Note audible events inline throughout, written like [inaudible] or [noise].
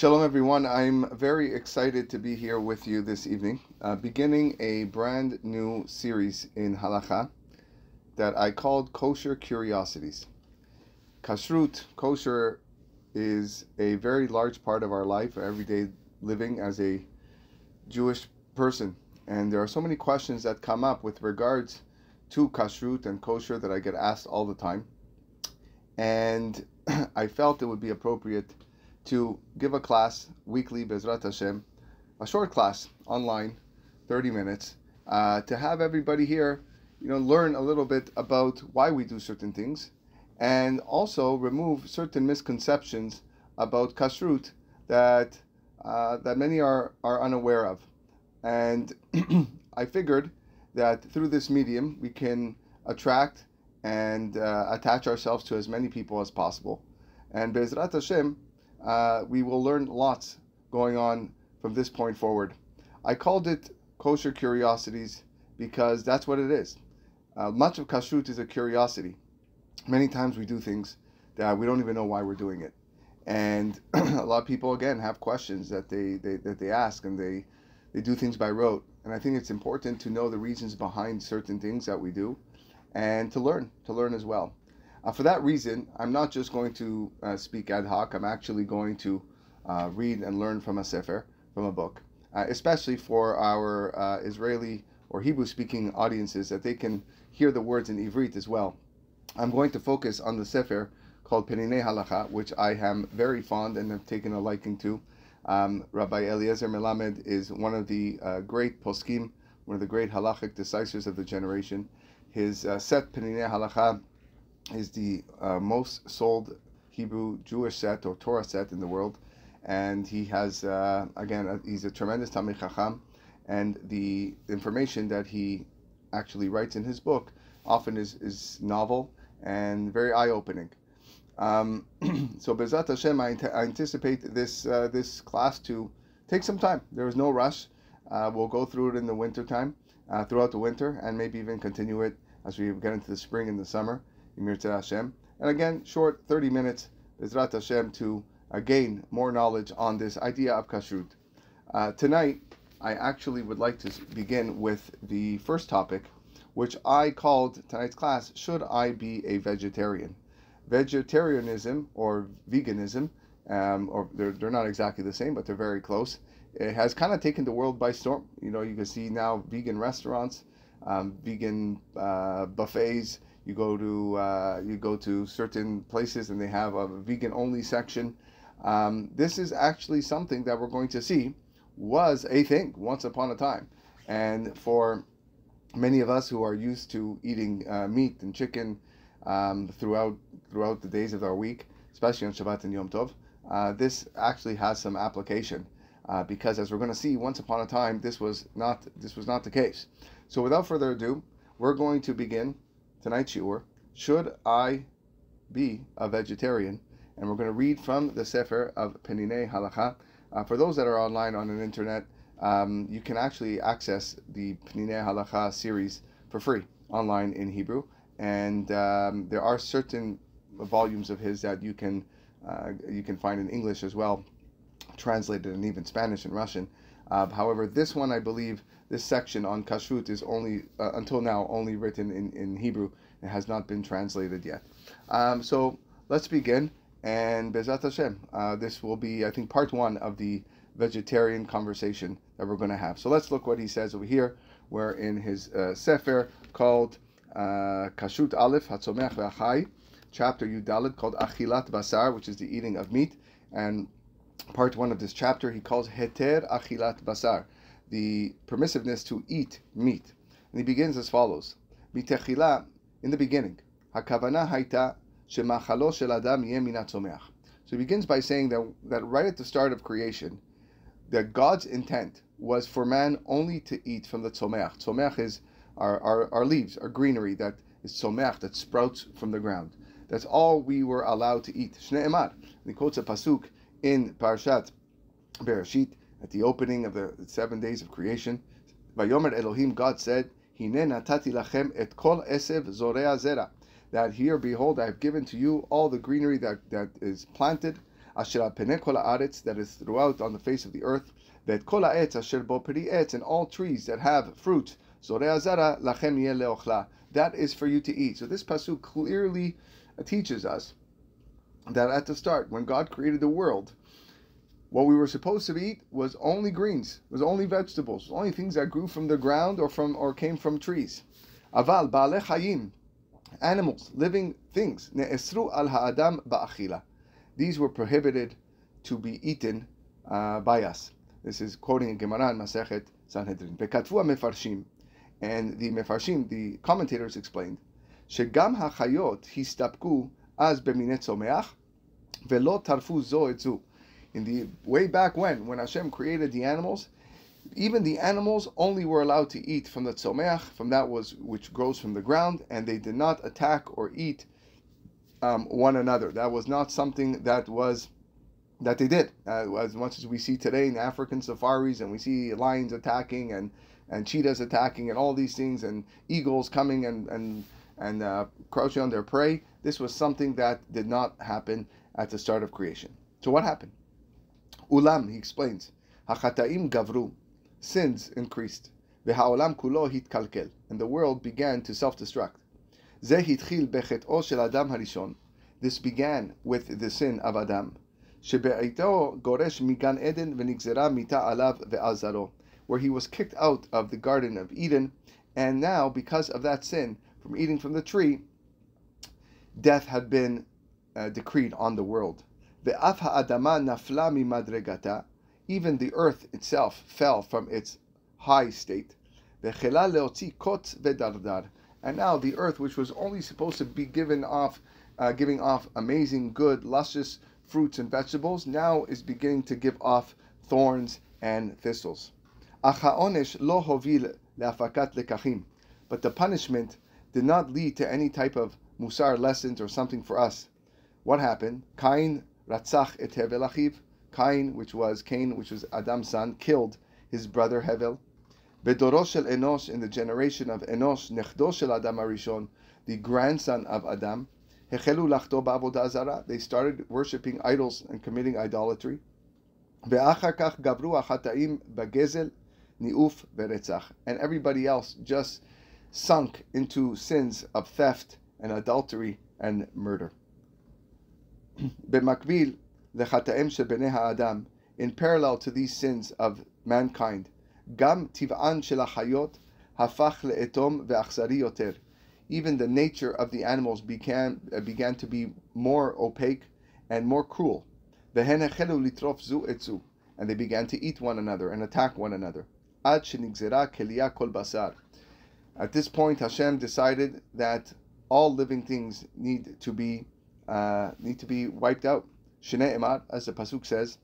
Shalom, everyone. I'm very excited to be here with you this evening, uh, beginning a brand new series in halacha that I called Kosher Curiosities. Kashrut, kosher, is a very large part of our life, our everyday living as a Jewish person. And there are so many questions that come up with regards to kashrut and kosher that I get asked all the time. And [clears throat] I felt it would be appropriate to give a class weekly, Bezrat Hashem, a short class online, 30 minutes, uh, to have everybody here, you know, learn a little bit about why we do certain things, and also remove certain misconceptions about kashrut that uh, that many are are unaware of. And [clears throat] I figured that through this medium we can attract and uh, attach ourselves to as many people as possible. And Bezrat Hashem, uh, we will learn lots going on from this point forward. I called it kosher curiosities because that's what it is. Uh, much of kashrut is a curiosity. Many times we do things that we don't even know why we're doing it, and [clears throat] a lot of people again have questions that they, they that they ask and they they do things by rote. And I think it's important to know the reasons behind certain things that we do, and to learn to learn as well. Uh, for that reason, I'm not just going to uh, speak ad hoc. I'm actually going to uh, read and learn from a sefer, from a book, uh, especially for our uh, Israeli or Hebrew-speaking audiences, that they can hear the words in Ivrit as well. I'm going to focus on the sefer called Peninei Halacha, which I am very fond and have taken a liking to. Um, Rabbi Eliezer Melamed is one of the uh, great poskim, one of the great halachic decisors of the generation. His set Peninei Halacha is the uh, most sold Hebrew Jewish set or Torah set in the world, and he has uh, again uh, he's a tremendous Talmid Chacham, and the information that he actually writes in his book often is is novel and very eye opening. Um, [clears throat] so Bezrat Hashem, I, I anticipate this uh, this class to take some time. There is no rush. Uh, we'll go through it in the winter time, uh, throughout the winter, and maybe even continue it as we get into the spring and the summer. Mirza Hashem. And again, short 30 minutes, Bezrat Hashem, to uh, gain more knowledge on this idea of kashrut. Uh, tonight, I actually would like to begin with the first topic, which I called tonight's class, Should I Be a Vegetarian? Vegetarianism or veganism, um, or they're, they're not exactly the same, but they're very close. It has kind of taken the world by storm. You know, you can see now vegan restaurants, um, vegan uh, buffets, you go to uh, you go to certain places and they have a vegan only section. Um, this is actually something that we're going to see was a thing once upon a time, and for many of us who are used to eating uh, meat and chicken um, throughout throughout the days of our week, especially on Shabbat and Yom Tov, uh, this actually has some application. Uh, because as we're going to see, once upon a time, this was not this was not the case. So without further ado, we're going to begin tonight's shiur, should I be a vegetarian? And we're going to read from the Sefer of Peninei Halacha. Uh, for those that are online on an internet, um, you can actually access the Peninei Halacha series for free online in Hebrew. And um, there are certain volumes of his that you can uh, you can find in English as well, translated in even Spanish and Russian. Uh, however, this one I believe this section on kashrut is only uh, until now only written in, in Hebrew. It has not been translated yet. Um, so let's begin. And Bezrat Hashem, uh, this will be, I think, part one of the vegetarian conversation that we're going to have. So let's look what he says over here, where in his uh, sefer called uh, Kashrut Aleph Hatzomech V'Achai, chapter Yudalit called Achilat Basar, which is the eating of meat, and part one of this chapter he calls Heter Achilat Basar, the permissiveness to eat meat. And he begins as follows: Mitechila, in the beginning, shel adam So he begins by saying that that right at the start of creation, that God's intent was for man only to eat from the tzomeach. Tzomeach is our, our, our leaves, our greenery that is tzomeach, that sprouts from the ground. That's all we were allowed to eat. And he quotes a pasuk in Parshat Bereshit, at the opening of the seven days of creation. Vayomer Elohim, God said, Hine natati lachem et kol esev zorea zera. That here, behold, I have given to you all the greenery that, that is planted. asher kol haaretz, that is throughout on the face of the earth, ve'et kol ha'etz asher bo etz, and all trees that have fruit, zorei azara lachem yeh leochla. That is for you to eat. So this pasuk clearly teaches us that at the start, when God created the world, what we were supposed to eat was only greens, was only vegetables, only things that grew from the ground or from or came from trees. Aval ba'alech hayim, animals, living things, ne'esru al ha'adam ba'achila. These were prohibited to be eaten uh, by us. This is quoting a Gemara in Masechet Sanhedrin. Bekatvu mefarshim, and the mefarshim, the commentators explained, shegam hachayot histapku az someach, velo tarfu zo etzu in the way back when, when Hashem created the animals, even the animals only were allowed to eat from the tzomeach, from that was which grows from the ground, and they did not attack or eat um, one another. That was not something that was that they did. Uh, as much as we see today in African safaris, and we see lions attacking and and cheetahs attacking and all these things, and eagles coming and and and uh, crouching on their prey. This was something that did not happen at the start of creation. So what happened? Ulam, he explains, Hachataim gavru, sins increased. Ve'ha'olam kulo hitkalkel, and the world began to self-destruct. Ze hitchil bechet'o shel Adam harishon. This began with the sin of Adam. Shebe'ito goresh migan eden v'nigzera mita alav ve'azaro, where he was kicked out of the Garden of Eden, and now, because of that sin, from eating from the tree, death had been uh, decreed on the world. Ve'af ha'adama nafla mimadregata. Even the earth itself fell from its high state. Ve'chela leotzi kot ve'dardar. And now the earth, which was only supposed to be given off, uh, giving off amazing, good, luscious fruits and vegetables, now is beginning to give off thorns and thistles. Achaonesh lo hovil leafakat lekachim. But the punishment did not lead to any type of musar lessons or something for us. What happened? Ratzach et Hevel achiv. Cain, which was Cain, which was Adam's son, killed his brother Hevel. Bedoros shel Enosh, in the generation of Enosh, nechdo shel Adam Arishon, the grandson of Adam, hechelu lachto ba'avodah zara. They started worshiping idols and committing idolatry. Ve'achar kach gabru achataim bagezel, ni'uf ve'retzach. And everybody else just sunk into sins of theft and adultery and murder. [clears throat] במקביל לחטאיהם של בני האדם, in parallel to these sins of mankind, גם טבען של החיות הפך לאטום ואכזרי יותר. Even the nature of the animals began, uh, began to be more opaque and more cruel. והן החלו לטרוף זו את זו, and they began to eat one another and attack one another. עד שנגזרה כליה כל בשר. At this point, Hashem decided that all living things need to be uh, need to be wiped out. Shnei Emar, as the pasuk says,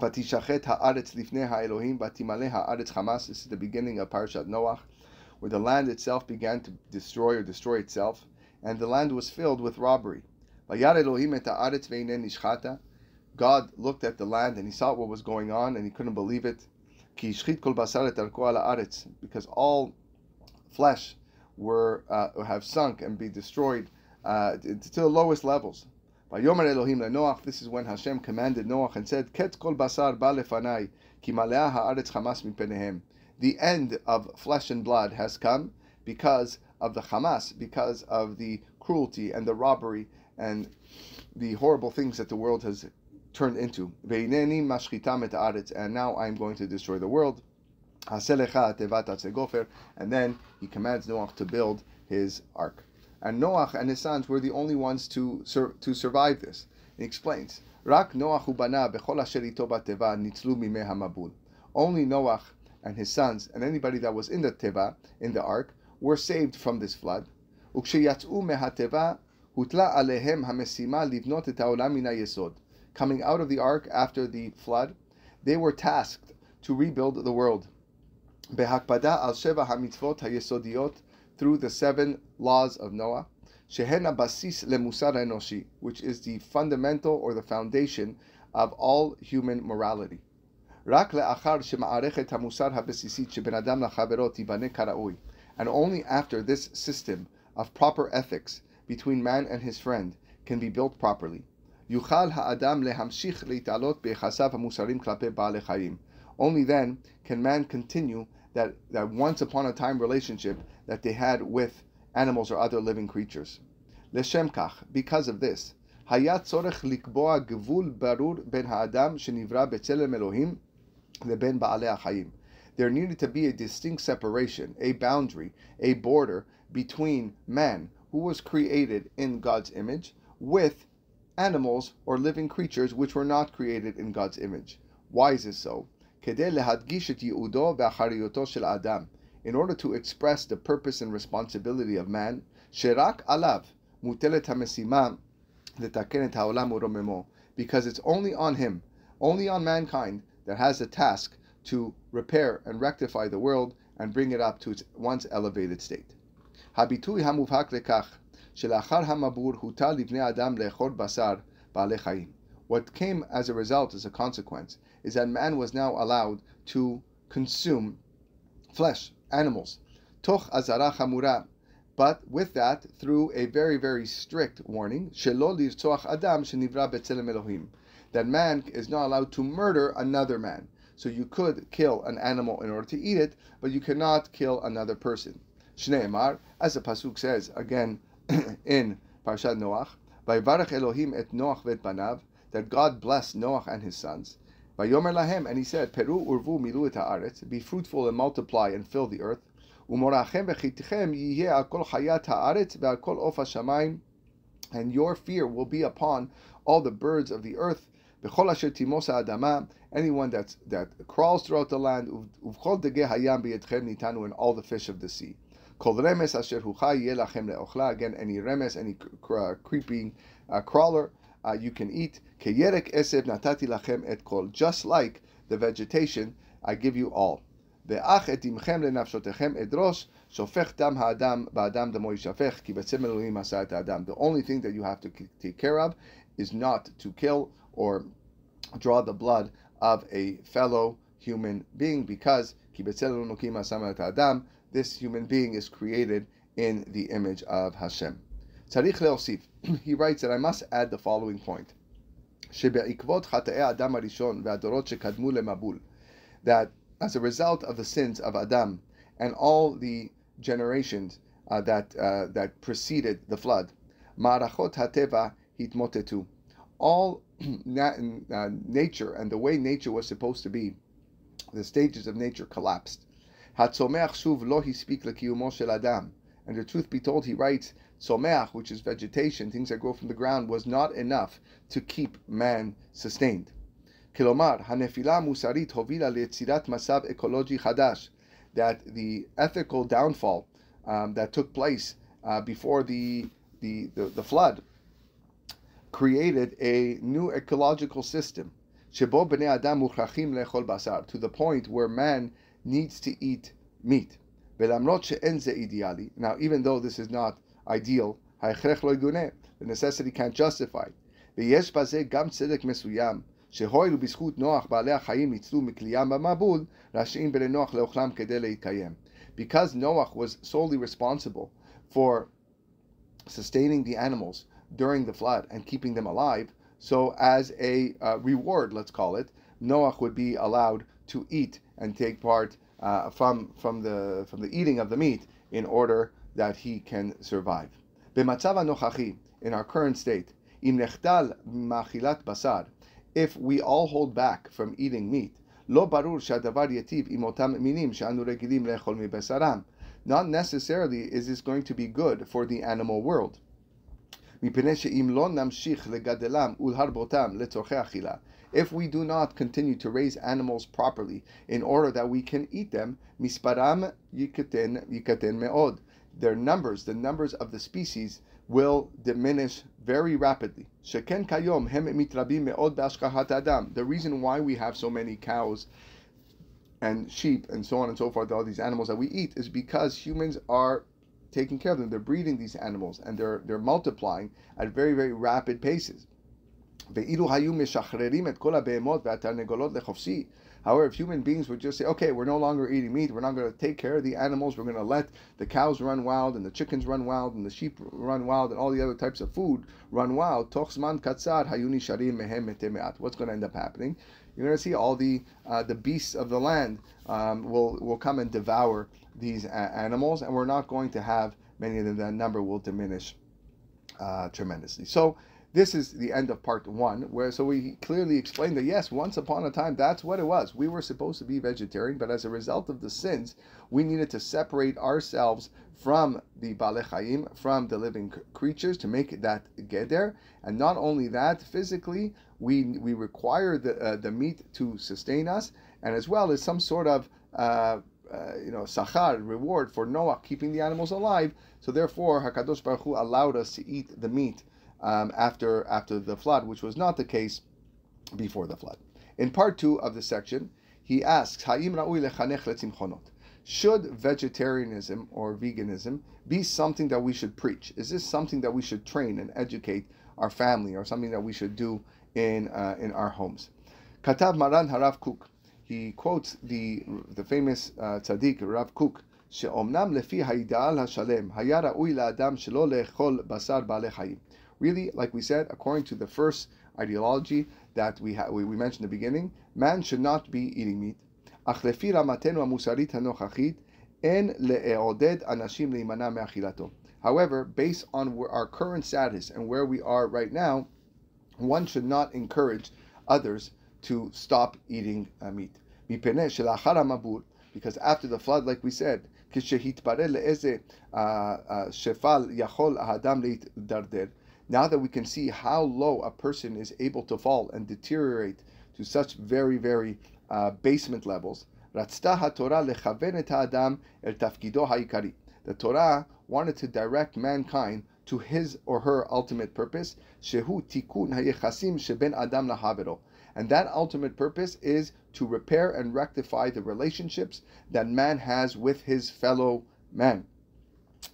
"Vatishachet haaretz lifnei haElohim, vatimale haaretz Hamas." This is the beginning of Parashat Noach, where the land itself began to destroy or destroy itself, and the land was filled with robbery. Vayar Elohim et haaretz veinen nishchata. God looked at the land and he saw what was going on, and he couldn't believe it. Ki kol basar et because all flesh were uh, have sunk and be destroyed uh, to, the lowest levels. By Yomer Elohim Noach. This is when Hashem commanded Noach and said, "Ket kol basar ba lefanai, ki haaretz chamas mipenehem." The end of flesh and blood has come because of the Hamas, because of the cruelty and the robbery and the horrible things that the world has turned into. And now I am going to destroy the world. And then he commands Noach to build his ark. And Noach and his sons were the only ones to sur- to survive this. He explains, Rak Noach ubana bechol asher nitzlu mimeh hamabul. Only Noach and his sons and anybody that was in the teva, in the ark, were saved from this flood. Uksheyatzu mehateva hutla alehem hamesima livnot et yesod. Coming out of the ark after the flood, they were tasked to rebuild the world through the seven laws of Noah, Shehena Basis Lemusar Enoshi, which is the fundamental or the foundation of all human morality. And only after this system of proper ethics between man and his friend can be built properly. Only then can man continue that, that once upon a time relationship that they had with animals or other living creatures. לשם כך, because of this, היה צורך לקבוע גבול ברור בין האדם שנברא בצלם אלוהים לבין בעלי החיים. There needed to be a distinct separation, a boundary, a border between man, who was created in God's image, with animals or living creatures which were not created in God's image. Why is this so? כדי להדגיש את ייעודו ואחריותו של האדם, in order to express the purpose and responsibility of man, שרק עליו מוטלת המשימה לתקן את העולם ורוממו, because it's only on him, only on mankind, that has the task to repair and rectify the world and bring it up to its once elevated state. הביטוי המובהק לכך שלאחר המבור הוטל לבני אדם לאכול בשר בעלי חיים. What came as a result, as a consequence, is that man was now allowed to consume flesh, animals, toch azara chamura, but with that, through a very, very strict warning, adam Elohim, that man is not allowed to murder another man. So you could kill an animal in order to eat it, but you cannot kill another person. Shneimar, as the pasuk says again [clears throat] in Parshat Noach, Vayivarach Elohim et Noach vet banav, that God blessed Noach and his sons. Vayomer lahem, and he said, Peru urvu milu haaretz, be fruitful and multiply and fill the earth. Umorachem bechitchem yiheh akol kol hayat haaretz ve'al kol of hashamayim, and your fear will be upon all the birds of the earth. B'chol asher timosa adama, anyone that's, that crawls throughout the land. Uv'chol dege hayam b'yetchem nitanu, and all the fish of the sea. Kol remes asher hucha yeh lachem le'ochla, again, any remes, any uh, creeping uh, crawler uh, you can eat. כירק עשב נתתי לכם את כל, just like the vegetation, I give you all. ואך את דמכם לנפשותיכם אדרוש, שופך דם האדם, באדם דמו יישפך, כי בצלם אלוהים עשה את האדם. The only thing that you have to take care of is not to kill or draw the blood of a fellow human being, because כי בצלם אלוהים עשה את האדם, this human being is created in the image of Hashem. צריך להוסיף, [clears throat] he writes that I must add the following point, שבעקבות חטאי האדם הראשון והדורות שקדמו למבול, that as a result of the sins of Adam and all the generations uh, that uh, that preceded the flood, marachot hateva hitmotetu, all [clears throat] na- uh, nature and the way nature was supposed to be, the stages of nature collapsed. Hatzomeach shuv lo hispik lekiyumo shel adam. And the truth be told, he writes, Someach, which is vegetation, things that grow from the ground, was not enough to keep man sustained. Kilomar, Hanefila Musarit Hovila Lietzirat Masav Ekologi Hadash, that the ethical downfall um, that took place uh, before the, the, the, the flood created a new ecological system to the point where man needs to eat meat. ולמרות שאין זה אידיאלי, now even though this is not ideal, ההכרח לא יגונה, the necessity can't justify. ויש בזה גם צדק מסוים, שהואילו בזכות נוח בעלי החיים ניצלו מכליהם במבול, רשאים בני נוח לאוכלם כדי להתקיים. Because Noah was solely responsible for sustaining the animals during the flood and keeping them alive, so as a uh, reward, let's call it, Noah would be allowed to eat and take part uh, from, from, the, from the eating of the meat in order that he can survive. במצב הנוכחי, in our current state, אם נחדל מאכילת בשר, if we all hold back from eating meat, לא ברור שהדבר ייטיב עם אותם מינים שאנו רגילים לאכול מבשרם. Not necessarily is this going to be good for the animal world. If we do not continue to raise animals properly in order that we can eat them, misparam yikaten yikaten meod. Their numbers, the numbers of the species, will diminish very rapidly. The reason why we have so many cows and sheep and so on and so forth, all these animals that we eat, is because humans are taking care of them. They're breeding these animals and they're they're multiplying at very very rapid paces. However, if human beings would just say, okay, we're no longer eating meat, we're not going to take care of the animals, we're going to let the cows run wild and the chickens run wild and the sheep run wild and all the other types of food run wild, what's going to end up happening? You're going to see all the uh, the beasts of the land um, will will come and devour these animals, and we're not going to have many of them. That number will diminish uh, tremendously. So this is the end of part one, where so we clearly explained that yes, once upon a time, that's what it was. We were supposed to be vegetarian, but as a result of the sins, we needed to separate ourselves from the Balechayim, from the living creatures, to make that geder. And not only that, physically, we we require the uh, the meat to sustain us, and as well as some sort of uh, uh, you know, sachar, reward for Noah keeping the animals alive. So therefore, Hakadosh Baruch Hu allowed us to eat the meat um, after after the flood, which was not the case before the flood. In part two of the section, he asks, Should vegetarianism or veganism be something that we should preach? Is this something that we should train and educate our family, or something that we should do in uh, in our homes? Maran Harav Kook. He quotes the the famous uh, tzaddik Rav Kook. שאומנם לפי האידאל השלם היה ראוי לאדם שלא לאכול בשר בעלי חיים. really, like we said, according to the first ideology that we, ha- we, we mentioned in the beginning, man should not be eating meat. אך לפי רמתנו המוסרית הנוכחית, אין לעודד אנשים להימנע מאכילתו. However, based on our current status and where we are right now, one should not encourage others to stop eating uh, meat. Because after the flood, like we said, כשהתברר לאיזה שפל יכול האדם להתדרדר, now that we can see how low a person is able to fall and deteriorate to such very, very uh, basement levels, the Torah wanted to direct mankind to his or her ultimate purpose, and that ultimate purpose is to repair and rectify the relationships that man has with his fellow man.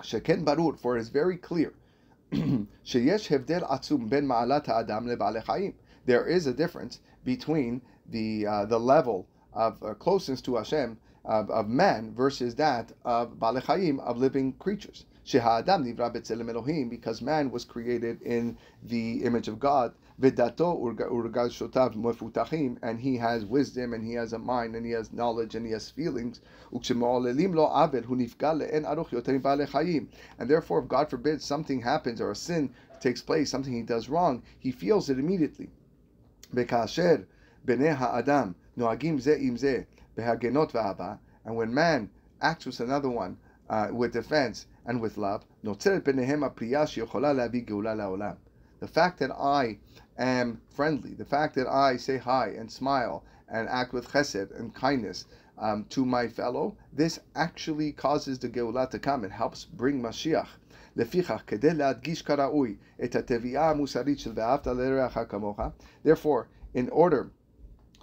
Sheken barur, for it is very clear [clears throat] There is a difference between the uh, the level of uh, closeness to Hashem of, of man versus that of bale chaim of living creatures. Sheha adam Elohim because man was created in the image of God Vidato and he has wisdom, and he has a mind, and he has knowledge, and he has feelings. And therefore, if God forbid something happens or a sin takes place, something he does wrong, he feels it immediately. Bekasher b'nei ha'adam noagim ze im behagenot v'aba, and when man acts with another one uh, with defense and with love. The fact that I am friendly, the fact that I say hi and smile and act with chesed and kindness um, to my fellow, this actually causes the Geulah to come. It helps bring Mashiach. Therefore, in order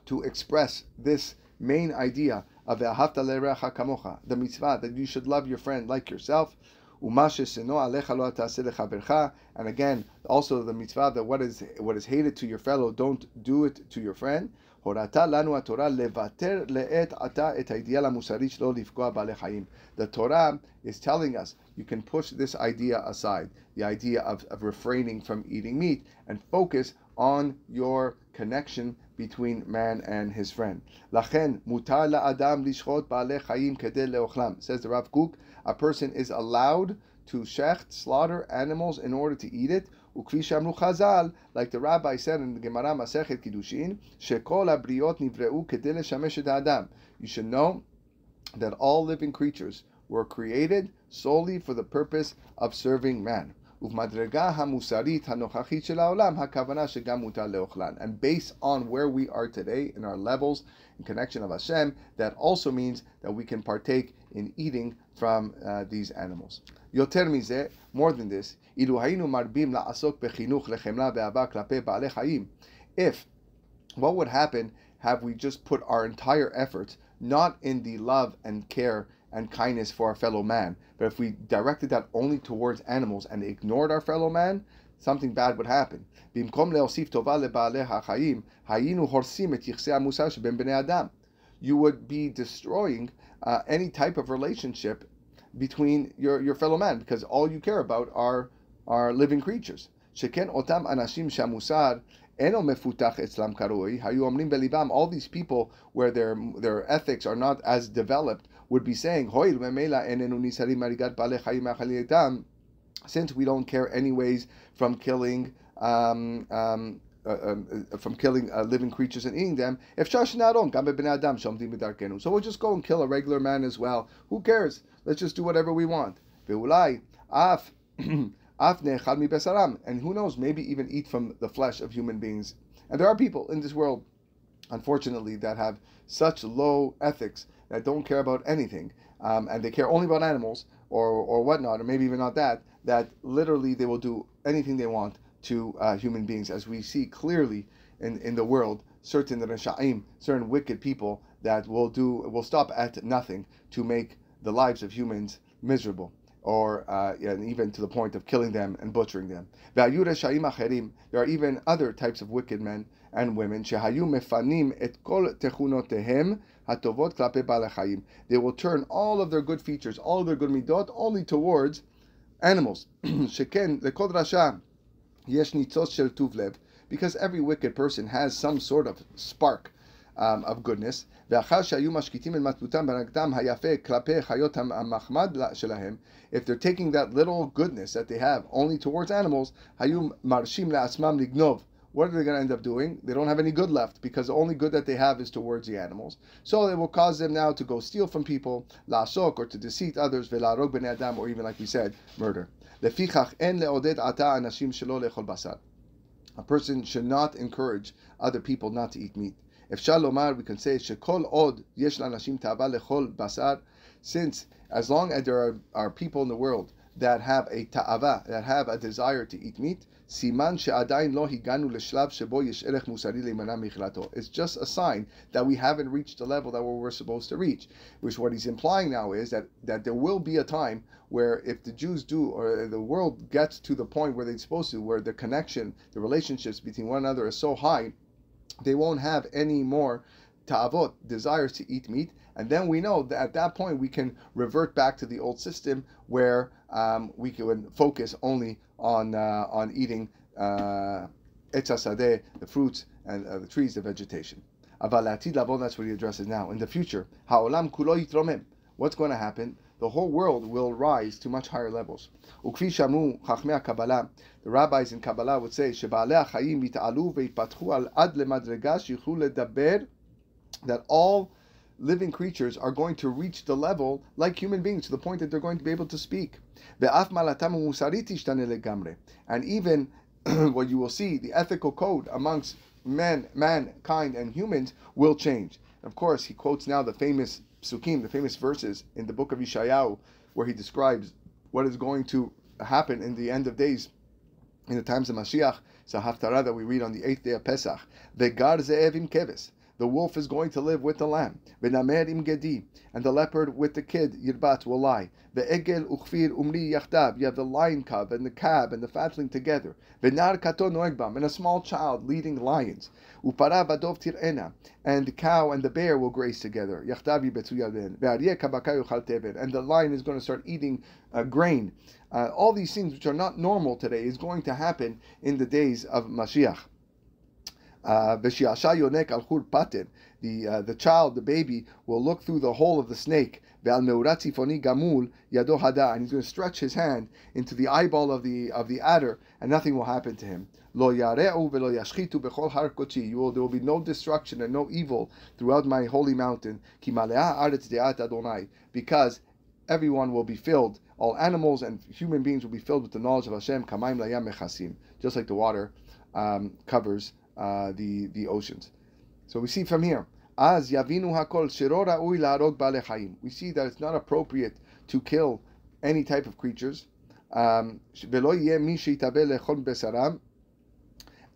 to express this main idea of the mitzvah that you should love your friend like yourself, and again, also the mitzvah that what is what is hated to your fellow, don't do it to your friend. The Torah is telling us you can push this idea aside, the idea of, of refraining from eating meat, and focus on your connection between man and his friend. Says the Rav Kook, a person is allowed to shecht, slaughter animals in order to eat it. Like the rabbi said in the Gemara Masechet Kiddushin, Shekol abriot nivreu shamesh adam. You should know that all living creatures were created solely for the purpose of serving man. And based on where we are today in our levels in connection of Hashem, that also means that we can partake in eating from uh, these animals. יותר מזה, more than this, אילו היינו מרבים לעסוק בחינוך לחמלה ואהבה כלפי בעלי חיים, if, what would happen have we just put our entire efforts not in the love and care and kindness for our fellow man. But if we directed that only towards animals and ignored our fellow man, something bad would happen. You would be destroying uh, any type of relationship between your, your fellow man because all you care about are, are living creatures. All these people where their, their ethics are not as developed would be saying, since we don't care anyways from killing um, um, uh, um, uh, from killing uh, living creatures and eating them. If adam So we'll just go and kill a regular man as well. Who cares? Let's just do whatever we want. af [clears throat] And who knows, maybe even eat from the flesh of human beings. And there are people in this world, unfortunately, that have such low ethics that don't care about anything, um, and they care only about animals or, or whatnot, or maybe even not that, that literally they will do anything they want to uh, human beings, as we see clearly in, in the world, certain rasha'im, certain wicked people that will do will stop at nothing to make the lives of humans miserable or uh, and even to the point of killing them and butchering them. There are even other types of wicked men and women They will turn all of their good features, all of their good midot, only towards animals. [clears throat] because every wicked person has some sort of spark um, of goodness. If they're taking that little goodness that they have only towards animals, what are they going to end up doing? They don't have any good left because the only good that they have is towards the animals. So it will cause them now to go steal from people, la'asok, or to deceive others, or even like we said, murder. A person should not encourage other people not to eat meat. אפשר לומר, we can say, שכל עוד יש לאנשים תאווה לאכול בשר, since as long as there are, are people in the world that have a ta'ava, that have a desire to eat meat, Siman she'adayin lo higanu leshlav shebo yesh erech musari leimana michlato. It's just a sign that we haven't reached the level that we're supposed to reach, which what he's implying now is that, that there will be a time where if the Jews do, or the world gets to the point where they're supposed to, where the connection, the relationships between one another is so high, they won't have any more ta'avot, desires to eat meat, and then we know that at that point we can revert back to the old system where um, we can focus only on uh, on eating uh, the fruits and uh, the trees, the vegetation. That's what he addresses now. In the future, what's going to happen? the whole world will rise to much higher levels. The rabbis in Kabbalah would say, that all living creatures are going to reach the level like human beings to the point that they're going to be able to speak. And even [clears throat] what you will see, the ethical code amongst men, mankind, and humans will change. Of course, he quotes now the famous psukim, the famous verses in the book of Yeshayahu, where he describes what is going to happen in the end of days, in the times of Mashiach. It's a haftarah that we read on the eighth day of Pesach. Vegar ze'evim keves. The wolf is going to live with the lamb. And the leopard with the kid, yirbat, will lie. Ve'egel uchfir umri yachtav. You have the lion cub and the cab and the fatling together. Ve'nar kato noegbam. And a small child leading lions. Upara badov tir'ena. And the cow and the bear will graze together. Yachtav yibetzu yaden. And the lion is going to start eating uh, grain. Uh, all these things which are not normal today is going to happen in the days of Mashiach. Uh, the uh, the child, the baby, will look through the hole of the snake. And he's going to stretch his hand into the eyeball of the of the adder, and nothing will happen to him. You will, there will be no destruction and no evil throughout my holy mountain. Because everyone will be filled, all animals and human beings will be filled with the knowledge of Hashem, just like the water um, covers uh, the the oceans. So we see from here, as yavinu hakol. We see that it's not appropriate to kill any type of creatures. Um,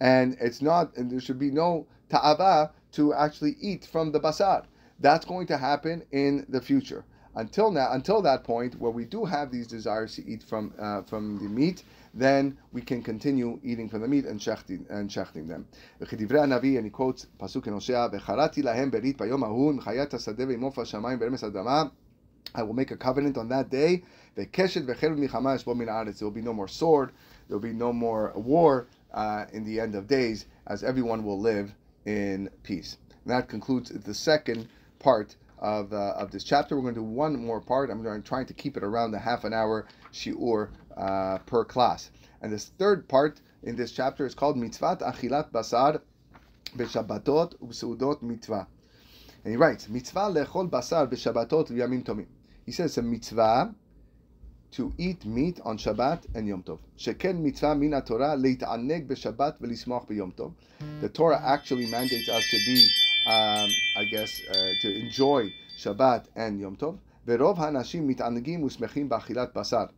and it's not, and there should be no ta'ava to actually eat from the basar. That's going to happen in the future. until now, until that point where we do have these desires to eat from uh, from the meat, then we can continue eating from the meat and shechting, and shechting them. And he quotes Pasuk in Hosea. I will make a covenant on that day. There will be no more sword. There will be no more war uh, in the end of days, as everyone will live in peace. And that concludes the second part of, uh, of this chapter. We're going to do one more part. I'm trying to keep it around the half an hour shiur uh, per class. And this third part in this chapter is called Mitzvat Achilat Basar Beshabbatot U'Seudot Mitzvah. And he writes, Mitzvah lechol basar b'shabbatot v'yamim tomim. He says a mitzvah to eat meat on Shabbat and Yom Tov. Sheken mitzvah min Torah leit'aneg b'Shabbat v'lismoch b'Yom Tov. The Torah actually mandates us to be, um, I guess, uh, to enjoy Shabbat and Yom Tov. Verov hanashim mit'anegim usmechim b'achilat basar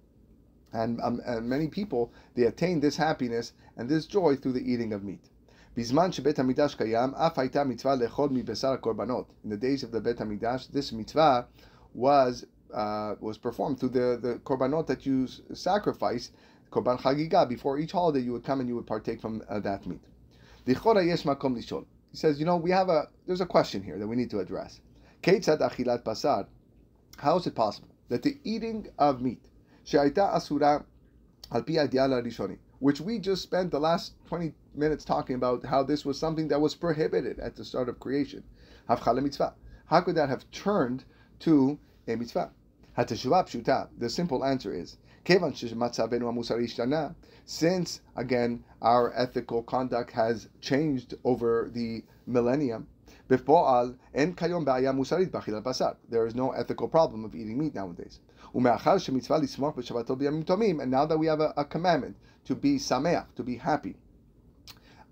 and, um, and many people, they attain this happiness and this joy through the eating of meat. In the days of the Bet Hamikdash, this mitzvah was uh, was performed through the, the korbanot that you sacrifice, korban chagiga Before each holiday, you would come and you would partake from uh, that meat. He says, you know, we have a there's a question here that we need to address. How is it possible that the eating of meat she'aita asura al pi rishoni, which we just spent the last 20 minutes talking about how this was something that was prohibited at the start of creation. How could that have turned to a mitzvah? The simple answer is since again our ethical conduct has changed over the millennium. There is no ethical problem of eating meat nowadays. And now that we have a, a commandment to be sameach, to be happy,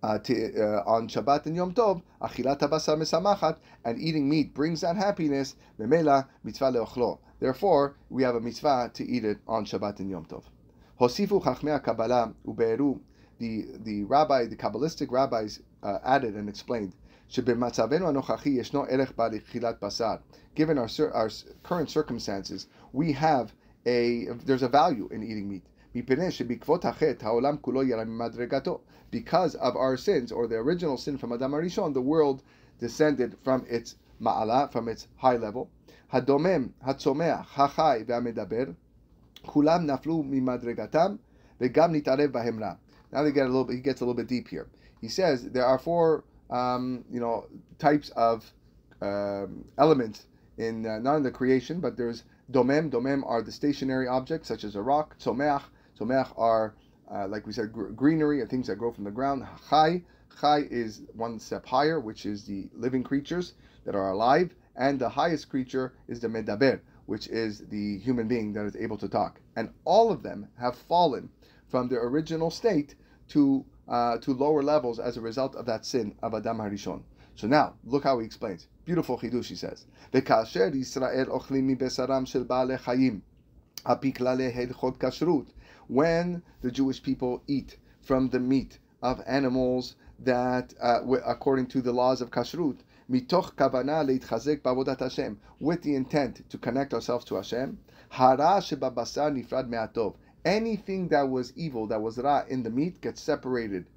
uh, to, uh, on Shabbat and Yom Tov, achilat basar mesamachat, and eating meat brings that happiness. Memela mitzvah leochlo. Therefore, we have a mitzvah to eat it on Shabbat and Yom Tov. Hosifu Kabbalah uberu. The the rabbi, the kabbalistic rabbis uh, added and explained. Given our, our current circumstances, we have a there's a value in eating meat. Because of our sins, or the original sin from Adam Arishon, the world descended from its ma'ala, from its high level. הדומם, הצומח, החי והמדבר, כולם נפלו ממדרגתם וגם נתערב בהם רע. Now they get a little bit, he gets a little bit deep here. He says there are four, um, you know, types of um, elements in uh, not in the creation, but there's domem. Domem are the stationary objects such as a rock. Tzomeach. Tzomeach are, uh, like we said, gr- greenery and things that grow from the ground. Chai. Chai is one step higher, which is the living creatures that are alive and the highest creature is the medaber, which is the human being that is able to talk. And all of them have fallen from their original state to uh, to lower levels as a result of that sin of Adam Harishon. So now, look how he explains. Beautiful chidush, he says. וכאשר ישראל אוכלים מבשרם של בעלי חיים, על פי כללי הלכות kashrut, when the Jewish people eat from the meat of animals that, uh, according to the laws of kashrut, mitoch kavana leitchazek bavodat Hashem, with the intent to connect ourselves to Hashem. Hara shebabasar nifrad me'atov. Anything that was evil, that was ra in the meat, gets separated.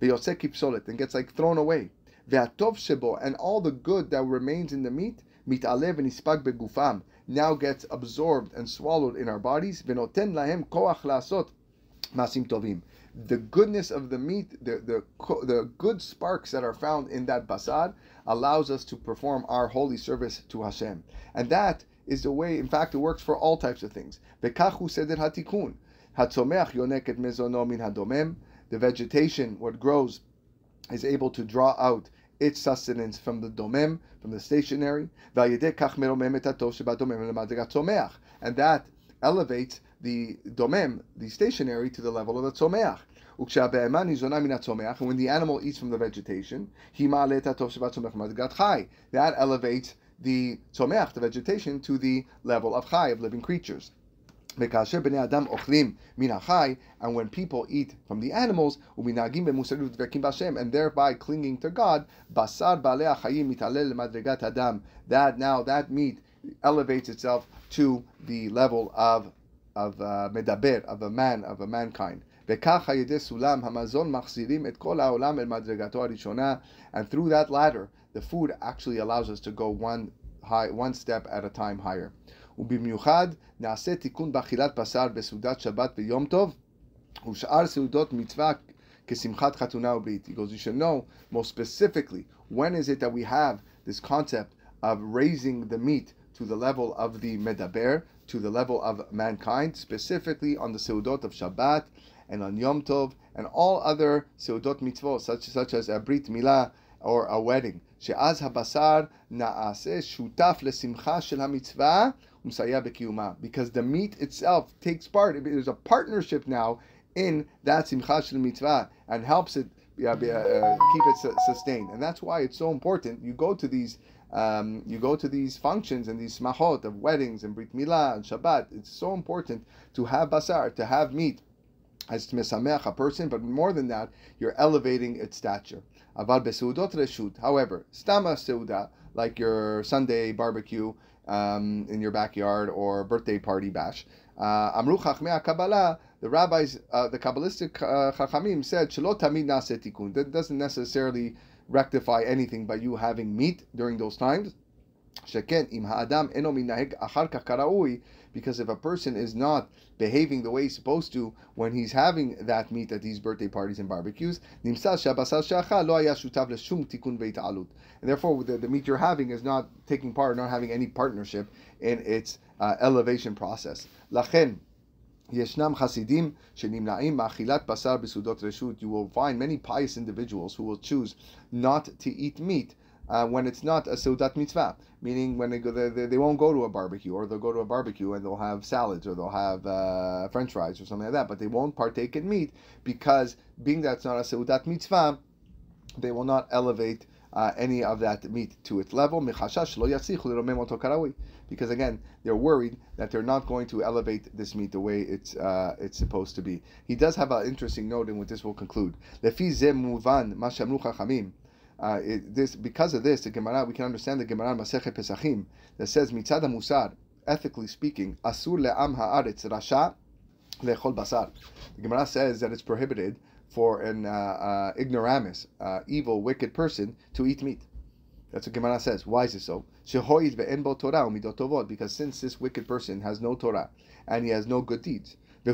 Kipsolet, and gets like thrown away. Ve'atov shebo, and all the good that remains in the meat, mitalev and ispag begufam, now gets absorbed and swallowed in our bodies. Venoten lahem koach lasot masim tovim the goodness of the meat, the, the, the good sparks that are found in that basar, allows us to perform our holy service to Hashem. And that is the way, in fact, it works for all types of things. Vekachu seder hatikun. Hatzomeach mezono min hadomem. The vegetation, what grows, is able to draw out its sustenance from the domem, from the stationary. And that elevates the domem, the stationary, to the level of the tzomeach. And when the animal eats from the vegetation, that elevates the tzomeach, the vegetation, to the level of chai, of living creatures. And when people eat from the animals, and thereby clinging to God, that now that meat elevates itself to the level of of uh, medaber, of a man, of a mankind. And through that ladder, the food actually allows us to go one high, one step at a time higher. ובמיוחד נעשה תיקון באכילת בשר בסעודת שבת ויום טוב ושאר סעודות מצווה כשמחת חתונה וברית. He goes, you should know most specifically when is it that we have this concept of raising the meat to the level of the medaber, to the level of mankind, specifically on the seudot of Shabbat and on Yom Tov and all other seudot mitzvot, such, such as a brit milah or a wedding. שאז הבשר נעשה שותף לשמחה של המצווה ומסייע בקיומה. because the meat itself takes part, there's a partnership now in that simcha shel mitzvah and helps it uh, uh, keep it sustained. And that's why it's so important. You go to these um, you go to these functions and these smachot of weddings and brit milah and Shabbat. It's so important to have basar, to have meat as to mesameach a person, but more than that, you're elevating its stature. Aval reshut. However, stama seuda, like your Sunday barbecue um, in your backyard or birthday party bash. Uh, Amru chachmei Kabbalah, the rabbis, uh, the Kabbalistic uh, chachamim said, "Shelo tamid tikun." That doesn't necessarily rectify anything by you having meat during those times. Sheken im ha'adam eno minaheg achar karaui, because if a person is not behaving the way he's supposed to when he's having that meat at these birthday parties and barbecues, and therefore the, the meat you're having is not taking part, not having any partnership in its uh, elevation process. Lachen, ישנם חסידים שנמנעים מאכילת בשר בסעודות רשות. You will find many pious individuals who will choose not to eat meat uh, when it's not a seudat mitzvah, meaning when they go, they, they, won't go to a barbecue, or they'll go to a barbecue and they'll have salads, or they'll have uh, French fries, or something like that, but they won't partake in meat because being that it's not a seudat mitzvah, they will not elevate uh, any of that meat to its level. Because again, they're worried that they're not going to elevate this meat the way it's uh, it's supposed to be. He does have an interesting note, and with this we'll conclude. Uh, it, this because of this, the Gemara we can understand the Gemara Masechet Pesachim that says mitzad musar, ethically speaking, asur le'am haaretz rasha le'chol basar. The Gemara says that it's prohibited for an uh, uh, ignoramus, uh, evil, wicked person to eat meat. That's what Gemara says. Why is it so? Because since this wicked person has no Torah and he has no good deeds, uh,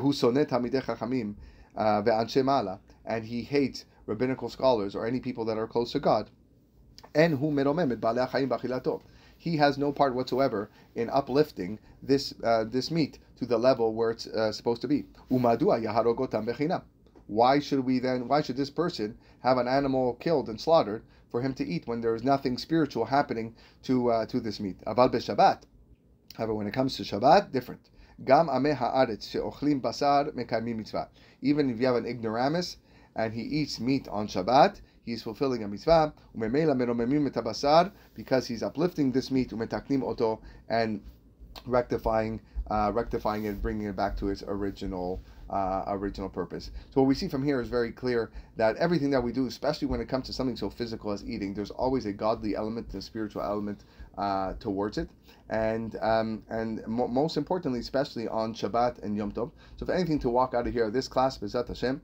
and he hates rabbinical scholars or any people that are close to God, and who he has no part whatsoever in uplifting this uh, this meat to the level where it's uh, supposed to be. Umadua Why should we then? Why should this person have an animal killed and slaughtered for him to eat when there is nothing spiritual happening to uh, to this meat? Aval Shabbat. However, when it comes to Shabbat, different. Gam ameh haaretz she'ochlim basar mitzvah. Even if you have an ignoramus and he eats meat on Shabbat, he is fulfilling a mitzvah. Because he's uplifting this meat, oto, and rectifying, uh, rectifying it, bringing it back to its original. Uh, original purpose. So what we see from here is very clear that everything that we do, especially when it comes to something so physical as eating, there's always a godly element, a spiritual element uh, towards it, and um, and mo- most importantly, especially on Shabbat and Yom Tov. So if anything to walk out of here, this class, Bezrat Hashem,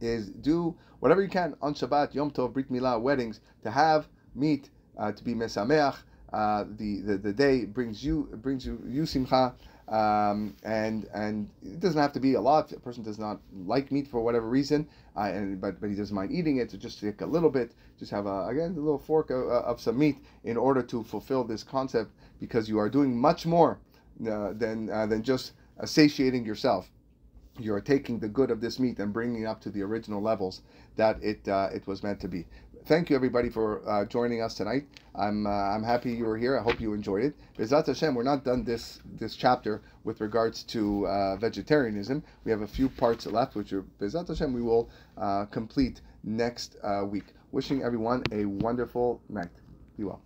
is do whatever you can on Shabbat, Yom Tov, Brit Milah, weddings, to have meat, uh, to be mesameach. Uh, the, the the day brings you brings you you simcha, um, and and it doesn't have to be a lot. A person does not like meat for whatever reason, uh, and but but he doesn't mind eating it, so just take a little bit, just have a again a little fork of, of some meat in order to fulfill this concept, because you are doing much more uh, than uh, than just satiating yourself you are taking the good of this meat and bringing it up to the original levels that it uh, it was meant to be. Thank you everybody for uh, joining us tonight. I'm uh, I'm happy you were here. I hope you enjoyed it. Bezrat Hashem, we're not done this this chapter with regards to uh, vegetarianism. We have a few parts left, which are Bezrat Hashem we will uh, complete next uh, week. Wishing everyone a wonderful night. Be well.